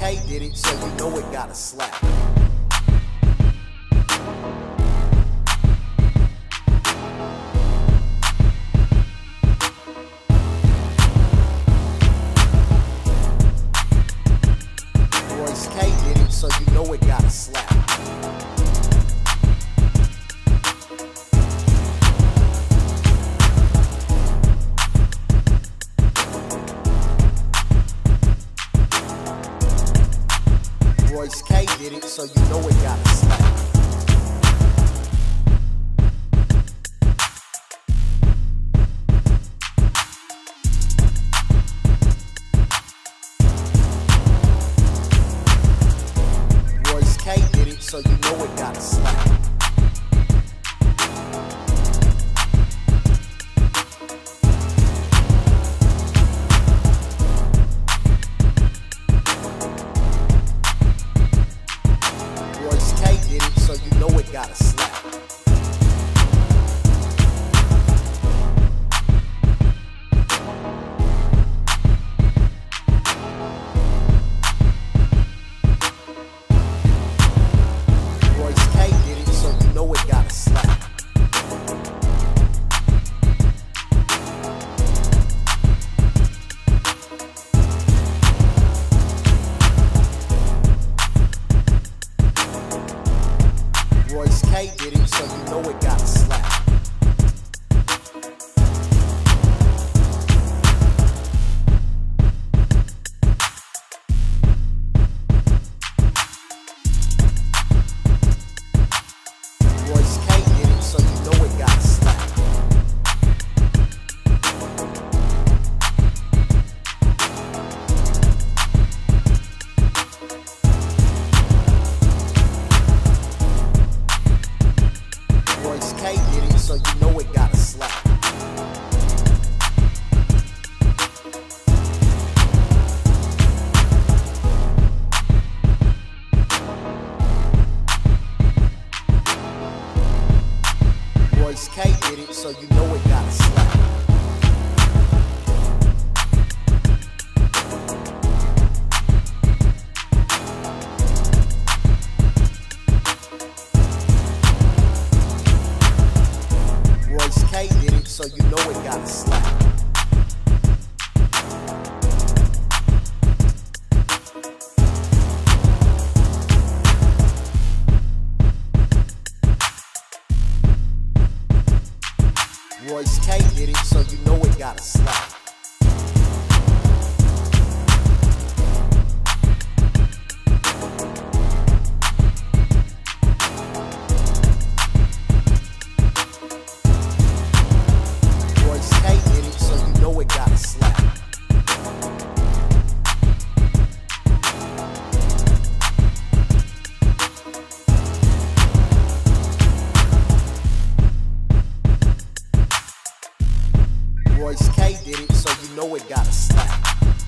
K did it, so you know it got a slap. Royce K did it, so you know it got a slap. Royce K did it, so you know it got a slap. So you know it got a slap. Royce K did it, so you know it got a Royce K did it, so you know it got a slap. Royce K did it, so you know it got a slap. Royce K did it, so you know it got a slap. Royce K did it, so you know it got a slap.